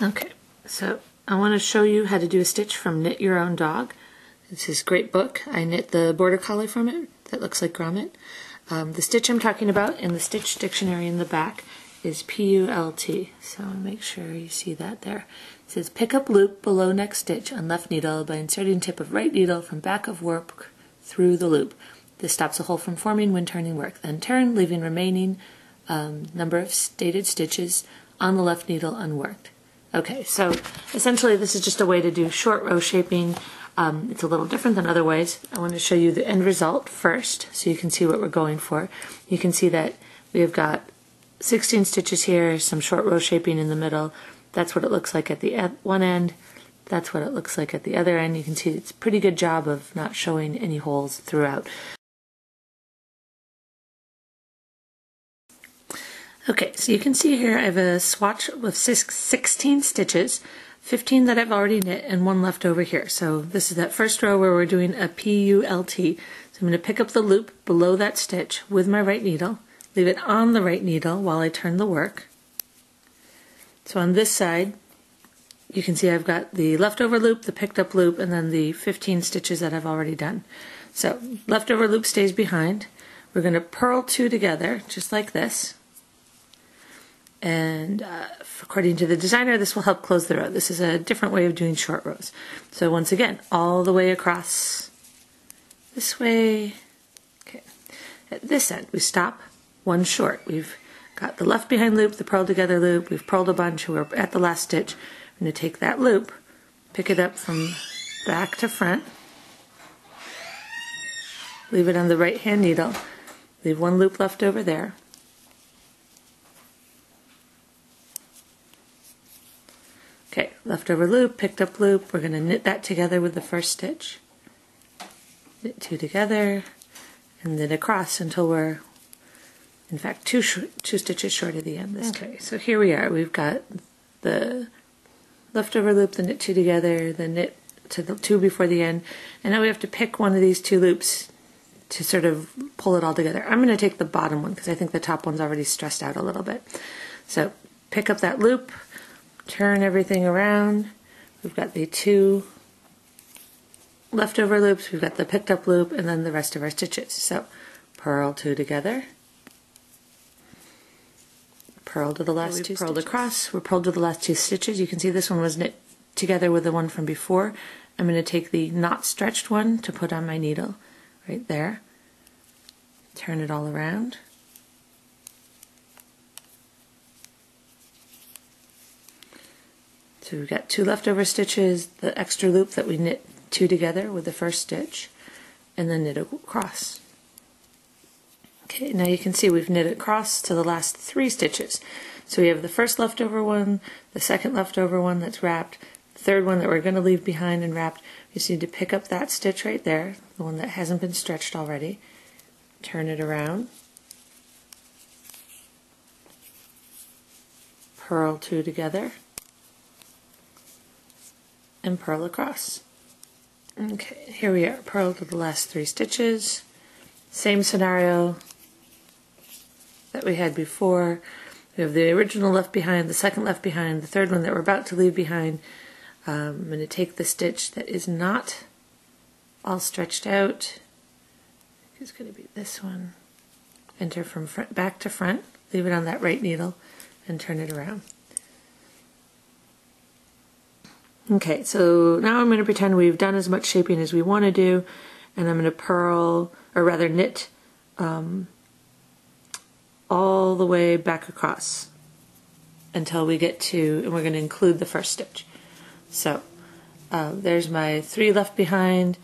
Okay, so I want to show you how to do a stitch from Knit Your Own Dog. It's this great book. I knit the border collie from it that looks like Gromit. Um, the stitch I'm talking about in the stitch dictionary in the back is P-U-L-T, so make sure you see that there. It says pick up loop below next stitch on left needle by inserting tip of right needle from back of work through the loop. This stops a hole from forming when turning work. Then turn, leaving remaining um, number of stated stitches on the left needle unworked. Okay, so essentially this is just a way to do short row shaping. Um, it's a little different than other ways. I want to show you the end result first so you can see what we're going for. You can see that we've got 16 stitches here, some short row shaping in the middle. That's what it looks like at the one end. That's what it looks like at the other end. You can see it's a pretty good job of not showing any holes throughout. Okay, so you can see here I have a swatch with 16 stitches, 15 that I've already knit, and one left over here. So this is that first row where we're doing a P-U-L-T. So I'm going to pick up the loop below that stitch with my right needle, leave it on the right needle while I turn the work. So on this side, you can see I've got the leftover loop, the picked up loop, and then the 15 stitches that I've already done. So leftover loop stays behind. We're going to purl two together, just like this. And uh, according to the designer, this will help close the row. This is a different way of doing short rows. So once again, all the way across this way. Okay. At this end, we stop one short. We've got the left behind loop, the purl together loop. We've purled a bunch. We're at the last stitch. I'm going to take that loop, pick it up from back to front, leave it on the right hand needle, leave one loop left over there, Okay, leftover loop, picked up loop. We're going to knit that together with the first stitch. Knit two together and then across until we're, in fact, two, two stitches short of the end this okay, time. so here we are. We've got the leftover loop, the knit two together, the knit to the two before the end, and now we have to pick one of these two loops to sort of pull it all together. I'm going to take the bottom one because I think the top one's already stressed out a little bit. So pick up that loop, turn everything around. We've got the two leftover loops, we've got the picked up loop, and then the rest of our stitches. So purl two together, purl to the last two purled stitches. across, we're purled to the last two stitches. You can see this one was knit together with the one from before. I'm going to take the not stretched one to put on my needle right there. Turn it all around. So we've got two leftover stitches, the extra loop that we knit two together with the first stitch, and then knit across. Okay, now you can see we've knit across to the last three stitches. So we have the first leftover one, the second leftover one that's wrapped, the third one that we're going to leave behind and wrapped. We just need to pick up that stitch right there, the one that hasn't been stretched already, turn it around, purl two together, and purl across. Okay, here we are, purl to the last three stitches. Same scenario that we had before. We have the original left behind, the second left behind, the third one that we're about to leave behind. Um, I'm going to take the stitch that is not all stretched out. It's going to be this one. Enter from front back to front, leave it on that right needle, and turn it around. Okay, so now I'm going to pretend we've done as much shaping as we want to do, and I'm going to purl, or rather knit, um, all the way back across until we get to, and we're going to include the first stitch. So uh, there's my three left behind,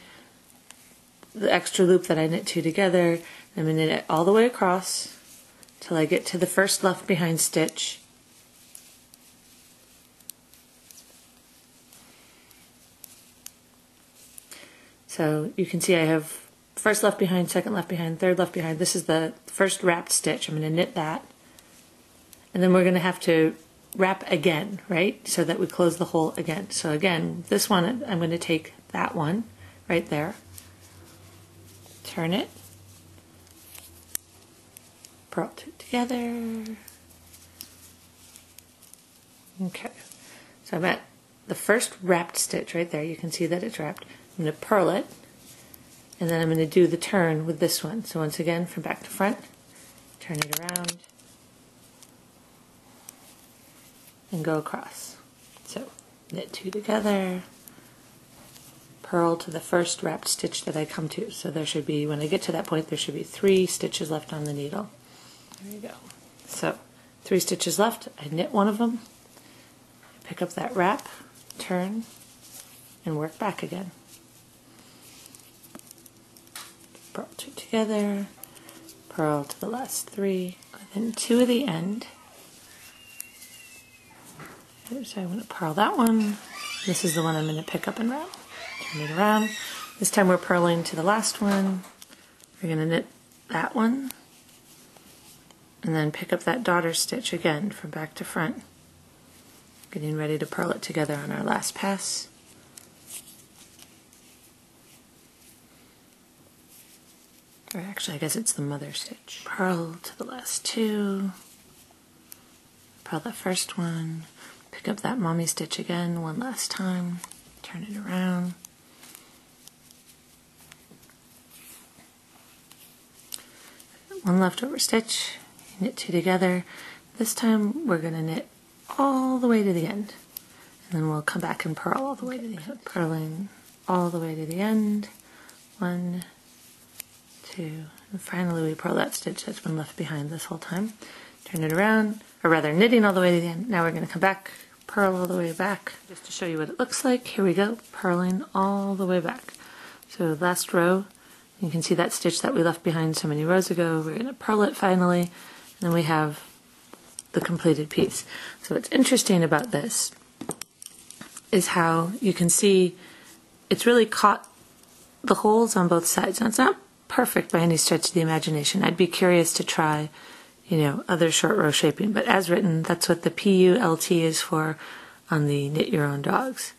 the extra loop that I knit two together. I'm going to knit it all the way across till I get to the first left behind stitch So you can see I have first left behind, second left behind, third left behind. This is the first wrapped stitch. I'm going to knit that. And then we're going to have to wrap again, right? So that we close the hole again. So again, this one, I'm going to take that one right there, turn it, purl two together. Okay. So I'm at the first wrapped stitch right there. You can see that it's wrapped. I'm going to purl it, and then I'm going to do the turn with this one. So once again, from back to front, turn it around, and go across. So knit two together, purl to the first wrapped stitch that I come to. So there should be, when I get to that point, there should be three stitches left on the needle. There you go. So three stitches left, I knit one of them, pick up that wrap, turn, and work back again. Purl two together, purl to the last three, and then two at the end. So I'm going to purl that one. This is the one I'm going to pick up and wrap. Turn it around. This time we're purling to the last one. We're going to knit that one. And then pick up that daughter stitch again from back to front. Getting ready to purl it together on our last pass. Or actually, I guess it's the mother stitch. Purl to the last two. Purl that first one. Pick up that mommy stitch again one last time. Turn it around. One leftover stitch. Knit two together. This time we're going to knit all the way to the end. And then we'll come back and purl all the way to the end. Purling all the way to the end. One, two, and finally we purl that stitch that's been left behind this whole time. Turn it around, or rather knitting all the way to the end. Now we're going to come back, purl all the way back, just to show you what it looks like. Here we go, purling all the way back. So last row, you can see that stitch that we left behind so many rows ago. We're going to purl it finally, and then we have the completed piece. So what's interesting about this is how you can see it's really caught the holes on both sides. Now it's not perfect by any stretch of the imagination. I'd be curious to try, you know, other short row shaping, but as written, that's what the PULT is for on the Knit Your Own Dogs.